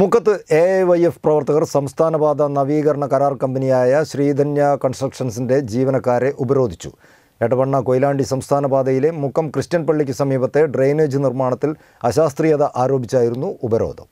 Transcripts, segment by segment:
മുക്കത്ത് A Y F പ്രവർത്തകർ സംസ്ഥാനപാത നവീകരണ കരാർ കമ്പനിയായ ശ്രീധന്യ കൺസ്ട്രക്ഷൻസിന്റെ ജീവനക്കാരെ ഉപരോധിച്ചു. എടവണ്ണ കൊയിലാണ്ടി സംസ്ഥാന പാതയിലെ മുക്കം ക്രിസ്ത്യൻ പള്ളിക്ക് സമീപത്തെ ഡ്രെയിനേജ് നിർമ്മാണത്തിൽ അശാസ്ത്രീയത ആരോപിച്ചായിരുന്നു ഉപരോധം.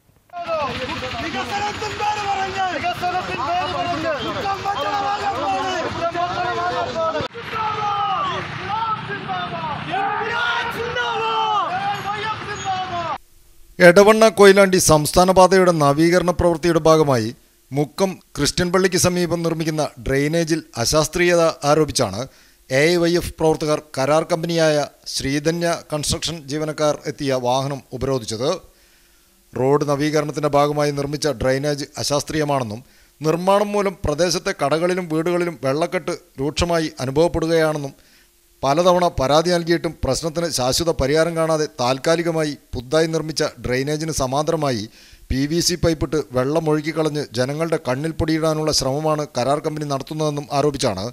എടവണ്ണ കൊയിലാണ്ടി സംസ്ഥാന പാതയുടെ നവീകരണ പ്രവൃത്തിയുടെ ഭാഗമായി മുക്കം ക്രിസ്ത്യൻ പള്ളിക്ക് സമീപം നിർമ്മിക്കുന്ന ഡ്രെയിനേജിൽ അശാസ്ത്രീയത ആരോപിച്ചാണ് എ വൈ എഫ് പ്രവർത്തകർ കരാർ കമ്പനിയായ ശ്രീധന്യ കൺസ്ട്രക്ഷൻ ജീവനക്കാർ എത്തിയ വാഹനം ഉപരോധിച്ചത്. റോഡ് നവീകരണത്തിന്റെ ഭാഗമായി നിർമ്മിച്ച ഡ്രെയിനേജ് അശാസ്ത്രീയമാണെന്നും നിർമ്മാണം മൂലം പ്രദേശത്തെ കടകളിലും വീടുകളിലും വെള്ളക്കെട്ട് രൂക്ഷമായി അനുഭവപ്പെടുകയാണെന്നും പലതവണ പരാതി നൽകിയിട്ടും പ്രശ്നത്തിന് ശാശ്വത പരിഹാരം കാണാതെ താൽക്കാലികമായി പുതുതായി നിർമ്മിച്ച ഡ്രെയിനേജിന് സമാന്തരമായി പി വി സി പൈപ്പിട്ട് വെള്ളം ഒഴുക്കിക്കളഞ്ഞ് ജനങ്ങളുടെ കണ്ണിൽ പൊടിയിടാനുള്ള ശ്രമമാണ് കരാർ കമ്പനി നടത്തുന്നതെന്നും ആരോപിച്ചാണ്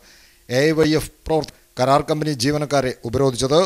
എ വൈ എഫ് പ്രവർത്തകർ കരാർ കമ്പനി ജീവനക്കാരെ ഉപരോധിച്ചത്.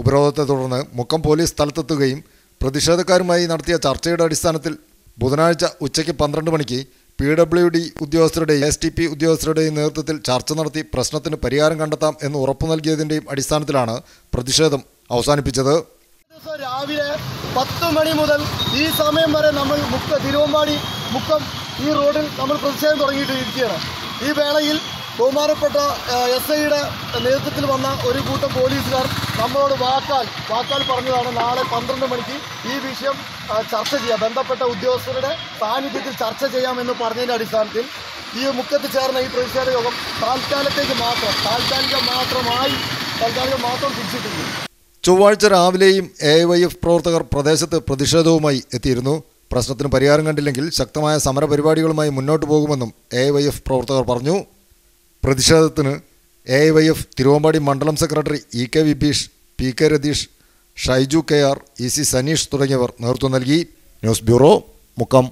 ഉപരോധത്തെ തുടർന്ന് മുക്കം പോലീസ് സ്ഥലത്തെത്തുകയും പ്രതിഷേധക്കാരുമായി നടത്തിയ ചർച്ചയുടെ അടിസ്ഥാനത്തിൽ ബുധനാഴ്ച ഉച്ചയ്ക്ക് പന്ത്രണ്ട് മണിക്ക് പി ഡബ്ല്യു ഡി ഉദ്യോഗസ്ഥരുടെയും എസ് ടി പി ഉദ്യോഗസ്ഥരുടെയും നേതൃത്വത്തിൽ ചർച്ച നടത്തി പ്രശ്നത്തിന് പരിഹാരം കണ്ടെത്താം എന്ന് ഉറപ്പു നൽകിയതിന്റെയും അടിസ്ഥാനത്തിലാണ് പ്രതിഷേധം അവസാനിപ്പിച്ചത്. രാവിലെ പത്ത് മണി മുതൽ ഈ സമയം വരെ നമ്മൾ മുക്ക തിരുവമ്പാടി മുക്കം ഈ റോഡിൽ നമ്മൾ പ്രതിഷേധം തുടങ്ങിയിട്ട് ഇരിക്കുകയാണ്. ഈ വേളയിൽ ബഹുമാനപ്പെട്ട എസ് ഐയുടെ നേതൃത്വത്തിൽ വന്ന ഒരു കൂട്ടം പോലീസുകാർ നമ്മളോട് വാക്കാൽ വാക്കാൽ പറഞ്ഞതാണ് നാളെ പന്ത്രണ്ട് മണിക്ക് ഈ വിഷയം ചർച്ച ചെയ്യാം. ബന്ധപ്പെട്ട ഉദ്യോഗസ്ഥരുടെ സാന്നിധ്യത്തിൽ ചർച്ച ചെയ്യാമെന്ന് പറഞ്ഞതിന്റെ അടിസ്ഥാനത്തിൽ ഈ മുക്കത്ത് ചേർന്ന ഈ പ്രതിഷേധ യോഗം താൽക്കാലത്തേക്ക് മാത്രം താൽക്കാലികം മാത്രമായി താൽക്കാലികം മാത്രം തിരിച്ചിട്ടുണ്ട് ചൊവ്വാഴ്ച രാവിലെയും എ വൈ എഫ് പ്രവർത്തകർ പ്രദേശത്ത് പ്രതിഷേധവുമായി എത്തിയിരുന്നു. പ്രശ്നത്തിന് പരിഹാരം കണ്ടില്ലെങ്കിൽ ശക്തമായ സമരപരിപാടികളുമായി മുന്നോട്ട് പോകുമെന്നും എ വൈ എഫ് പ്രവർത്തകർ പറഞ്ഞു. പ്രതിഷേധത്തിന് എ വൈ എഫ് തിരുവമ്പാടി മണ്ഡലം secretary E K Vibheesh P K Ratheesh Shaiju K R E C Saneesh തുടങ്ങിയവർ നേതൃത്വം നൽകി. News bureau Mukkam.